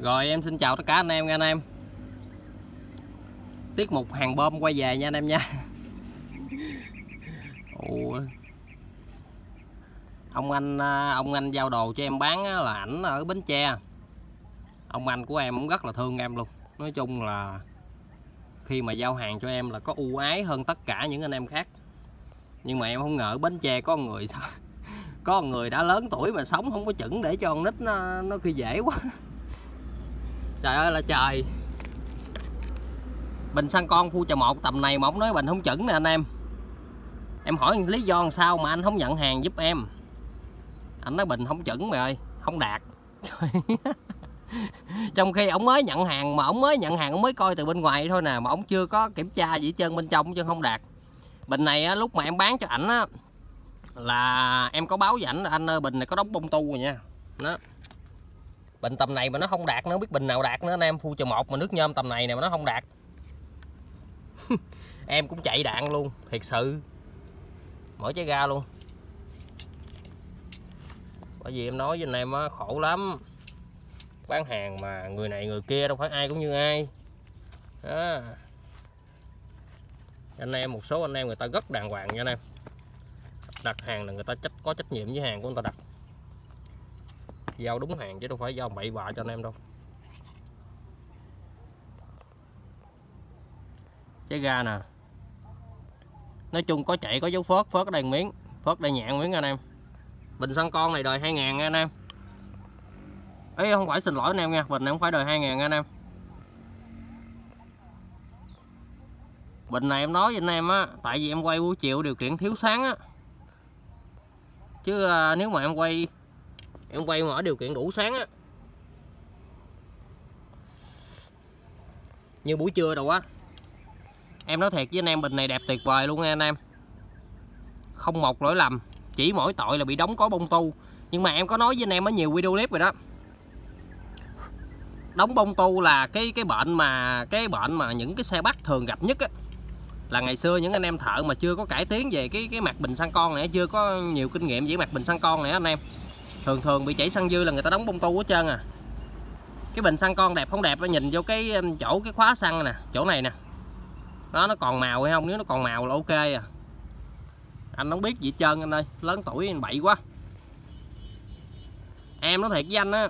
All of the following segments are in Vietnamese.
Rồi, em xin chào tất cả anh em nha anh em. Tiết mục hàng bơm quay về nha anh em nha. Ủa. Ông anh à, ông anh giao đồ cho em bán là ảnh ở Bến Tre. Ông anh của em cũng rất là thương em luôn. Nói chung là khi mà giao hàng cho em là có ưu ái hơn tất cả những anh em khác. Nhưng mà em không ngờ Bến Tre có người sao? Có người đã lớn tuổi mà sống không có chuẩn để cho con nít nó nó khi dễ quá trời ơi là trời. Bình xăng con phu chờ một tầm này mà ông nói bình không chuẩn nè anh em. Em hỏi lý do làm sao mà anh không nhận hàng giúp em? Anh nói bình không chuẩn mày ơi không đạt. Trong khi ông mới nhận hàng mà ông mới nhận hàng ông mới coi từ bên ngoài thôi nè mà ông chưa có kiểm tra gì chân bên trong chứ không đạt. Bình này á, lúc mà em bán cho ảnh á là em có báo với ảnh là anh ơi bình này có đóng bông tu rồi nha. Đó bình tầm này mà nó không đạt nó biết bình nào đạt nữa, anh em phu chờ một mà nước nhôm tầm này nè mà nó không đạt. Em cũng chạy đạn luôn, thiệt sự. Mỗi trái ga luôn. Bởi vì em nói với anh em á, khổ lắm. Bán hàng mà người này người kia đâu phải ai cũng như ai. Đó. anh em, một số anh em người ta rất đàng hoàng nha anh em. Đặt hàng là người ta chấp có trách nhiệm với hàng của người ta đặt giao đúng hàng chứ đâu phải giao bậy bạ cho anh em đâu. Trái ga nè. Nói chung có chạy có dấu phớt phớt đây miếng phớt đây nhạn miếng anh em. Bình xăng con này đời 2000 nha anh em. Ấy không phải xin lỗi anh em nha bình này không phải đời 2000 anh em. Bình này em nói với anh em á tại vì em quay buổi chiều điều kiện thiếu sáng á. Chứ à, nếu mà em quay em quay mở điều kiện đủ sáng á. Như buổi trưa đâu á. Em nói thiệt với anh em, bình này đẹp tuyệt vời luôn nha anh em. Không một lỗi lầm, chỉ mỗi tội là bị đóng có bông tu. Nhưng mà em có nói với anh em ở nhiều video clip rồi đó. Đóng bông tu là cái cái bệnh mà, cái bệnh mà những cái xe bắt thường gặp nhất á. Là ngày xưa những anh em thợ mà chưa có cải tiến về cái cái mặt bình xăng con này, chưa có nhiều kinh nghiệm về mặt bình xăng con này anh em thường thường bị chảy xăng dư là người ta đóng bông tu hết trơn à. Cái bình xăng con đẹp không đẹp nhìn vô cái um, chỗ cái khóa xăng nè, chỗ này nè. Nó nó còn màu hay không? Nếu nó còn màu là ok à. Anh không biết gì hết trơn anh ơi, lớn tuổi anh bậy quá. Em nói thiệt với anh á,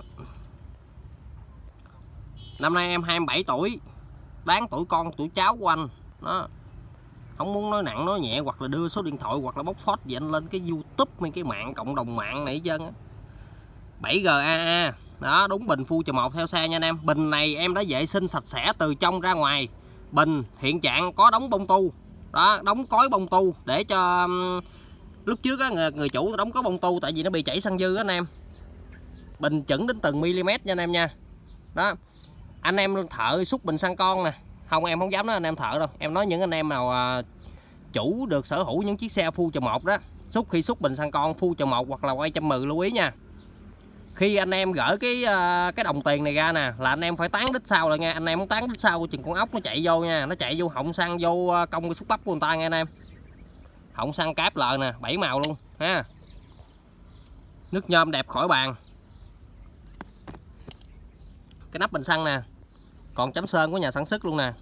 năm nay em 27 tuổi, đáng tuổi con, tuổi cháu của anh. Đó. Không muốn nói nặng, nói nhẹ hoặc là đưa số điện thoại hoặc là bóc phốt gì anh lên cái youtube hay cái mạng, cộng đồng mạng này chân. á. 7GAA đó đúng bình phu chờ một theo xe nha anh em. Bình này em đã vệ sinh sạch sẽ từ trong ra ngoài. Bình hiện trạng có đóng bông tu. Đó đóng cối bông tu để cho lúc trước á người, người chủ đóng có bông tu tại vì nó bị chảy xăng dư á anh em. Bình chuẩn đến từng mm nha anh em nha. Đó anh em thợ xúc bình xăng con nè. Không em không dám nói anh em thợ đâu. Em nói những anh em nào à, chủ được sở hữu những chiếc xe phu chờ một đó xúc khi xúc bình xăng con phu chờ một hoặc là quay trăm mười lưu ý nha khi anh em gỡ cái ờ, cái đồng tiền này ra nè, là anh em phải tán đít sau rồi nha. Anh em muốn tán đít sau, chừng con ốc nó chạy vô nha. Nó chạy vô họng xăng vô ờ, công cái xúc bắp của người ta nha anh em. Họng xăng cáp lờ nè, bảy màu luôn, ha. Nước nhôm đẹp khỏi bàn. Cái nắp bình xăng nè. Còn chấm sơn của nhà sản xuất luôn nè.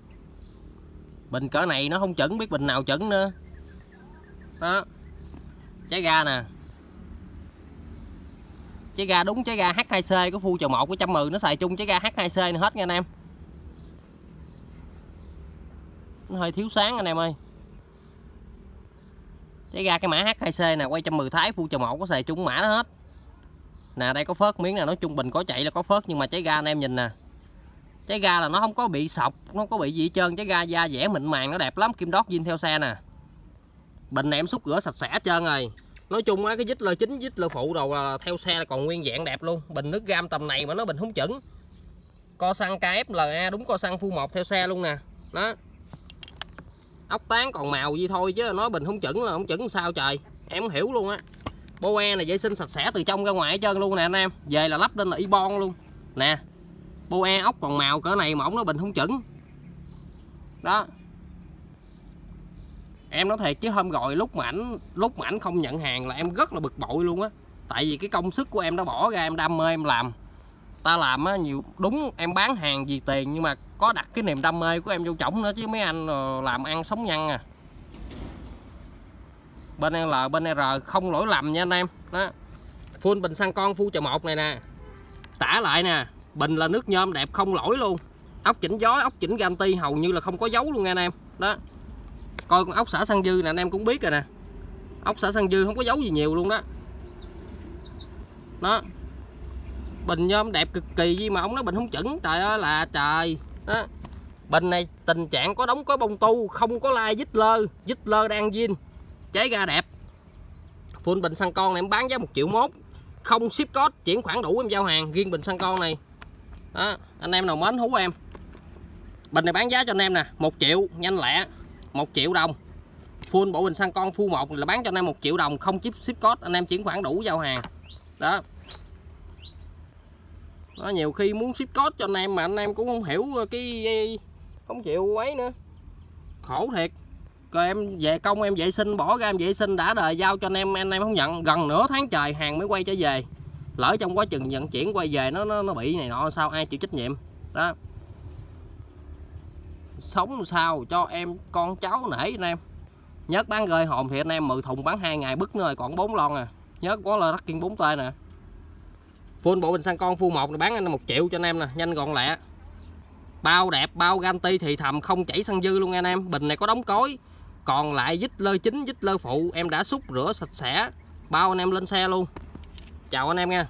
Bình cỡ này nó không chuẩn, biết bình nào chuẩn nữa. Đó. Trái ga nè trái ga đúng, trái ga H2C của phu chờ 1 của trăm mười nó xài chung trái ga H2C này hết nha anh em. Nó hơi thiếu sáng anh em ơi. Trái ga cái mã H2C nè, quay trăm mười thái, phu chờ 1 có xài chung mã nó hết. Nè, đây có phớt miếng nè, nói chung bình có chạy là có phớt, nhưng mà trái ga anh em nhìn nè. Trái ga là nó không có bị sọc, nó có bị gì hết trơn, trái ga da dẻ mịn màng, nó đẹp lắm. Kim đót zin theo xe nè. Bình này em xúc rửa sạch sẽ hết trơn rồi nói chung á, cái dít lơ chính dít lơ phụ đầu là theo xe là còn nguyên dạng đẹp luôn. Bình nước gam tầm này mà nó bình không chuẩn co xăng KFLA đúng co xăng phu một theo xe luôn nè. Đó. Ốc tán còn màu gì thôi chứ nói bình không chuẩn là không chuẩn sao trời. Em không hiểu luôn á. Boe này vệ sinh sạch sẽ từ trong ra ngoài hết trơn luôn nè anh em. Về là lắp lên là y bon luôn. Nè boe ốc còn màu, cỡ này mà ổng nó bình không chuẩn đó em nói thiệt chứ hôm gọi lúc mà ảnh, lúc mà ảnh không nhận hàng là em rất là bực bội luôn á. Tại vì cái công sức của em đã bỏ ra, em đam mê em làm. Ta làm á, nhiều, đúng em bán hàng vì tiền nhưng mà có đặt cái niềm đam mê của em vô trọng nữa chứ mấy anh ờ, làm ăn sống nhăn à. Bên L, bên R không lỗi lầm nha anh em. Đó. Full bình xăng con phu chợ một này nè. Tả lại nè, bình là nước nhôm đẹp không lỗi luôn. Ốc chỉnh gió, ốc chỉnh ganti hầu như là không có dấu luôn nha anh em. Đó coi con ốc xả săn dư nè, anh em cũng biết rồi nè. Ốc xả săn dư không có dấu gì nhiều luôn đó. Đó. Bình nhôm đẹp cực kỳ gì mà ông nói bình không chuẩn trời ơi là trời. Đó. Bình này tình trạng có đóng có bông tu, không có lai dít lơ. Dít lơ đang zin. Cháy ra đẹp. Full bình xăng con này em bán giá một triệu mốt. Không ship code, chuyển khoản đủ em giao hàng. Riêng bình xăng con này. Đó. Anh em nào mến, hú em. Bình này bán giá cho anh em nè, một triệu, nhanh lẹ một triệu đồng. Full bộ bình xăng con full một là bán cho anh em một triệu đồng không chip ship code anh em chuyển khoản đủ giao hàng. Đó. Nó nhiều khi muốn ship code cho anh em mà anh em cũng không hiểu cái không chịu ấy nữa. Khổ thiệt. Rồi em về công em vệ sinh bỏ ra em vệ sinh đã đời giao cho anh em anh em không nhận. Gần nửa tháng trời hàng mới quay trở về. Lỡ trong quá trình vận chuyển quay về nó nó, nó bị này nọ sao ai chịu trách nhiệm? Đó sống sao cho em, con cháu nể anh em. Nhớ bán rơi hồn thì anh em 10 thùng bán hai ngày, bứt nữa rồi còn bốn lon à. Nhớ có là rắc kiên 4 tê nè. Full bộ bình xăng con phu một này bán anh một triệu cho anh em nè, nhanh gọn lẹ. Bao đẹp, bao ganti thì thầm, không chảy xăng dư luôn anh em. Bình này có đóng cối, còn lại dít lơ chính, dít lơ phụ, em đã xúc rửa sạch sẽ. Bao anh em lên xe luôn. Chào anh em nha.